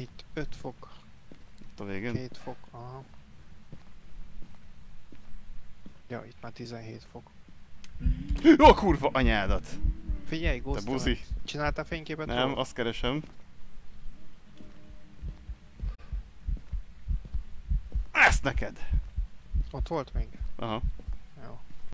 Itt 5 fok, Itt a végén. 2 fok, aha. Ja, itt már 17 fok. Jó kurva anyádat! Figyelj, Te Ghost, buzi. csináltál fényképet? Nem, róla? azt keresem. Ezt neked! Ott volt még? Aha.